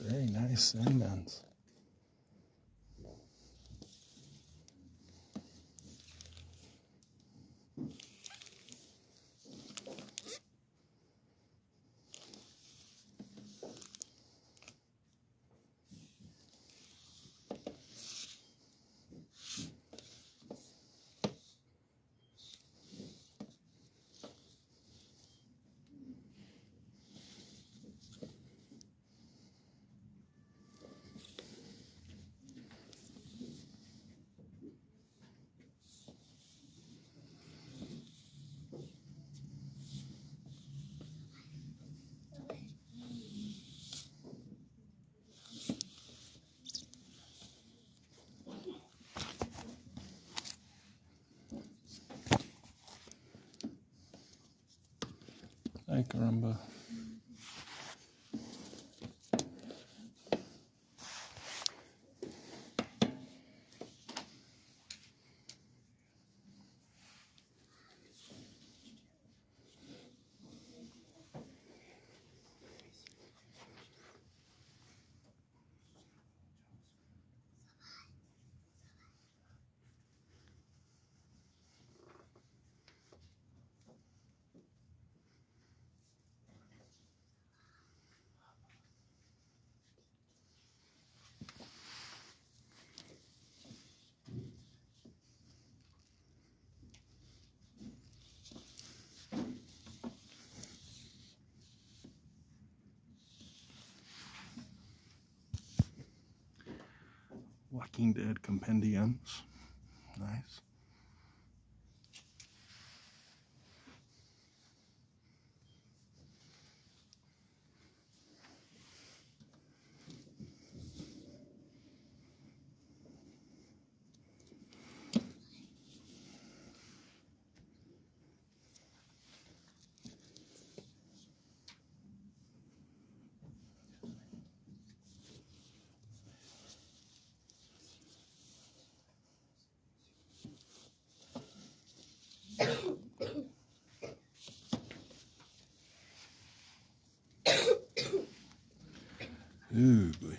Very nice Sandmans. Ay, caramba. Walking Dead compendiums. Nice. Ooh, boy.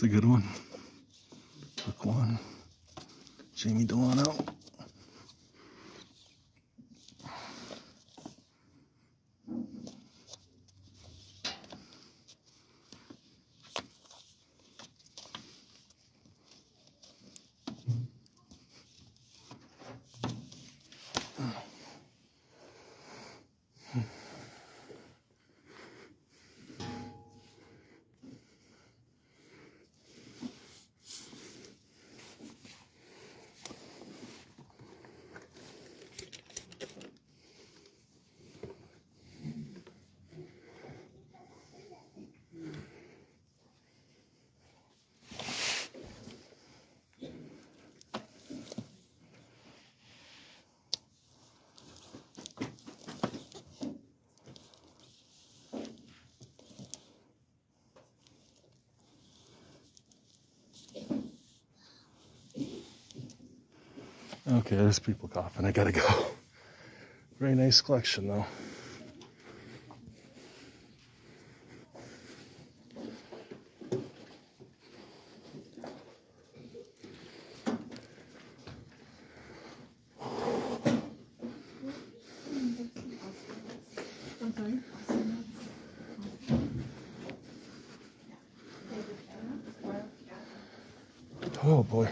That's a good one. One. Jamie Delano. Okay, there's people coughing. I gotta go. Very nice collection, though. Oh boy.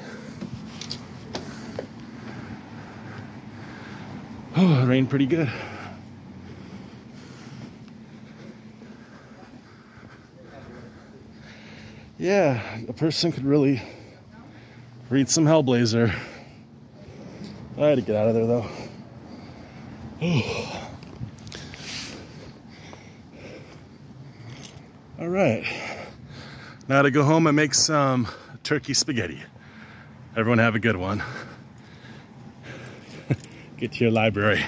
Oh, it rained pretty good. Yeah, a person could really read some Hellblazer. I had to get out of there though. All right. Now to go home and make some turkey spaghetti. Everyone have a good one. Get to your library.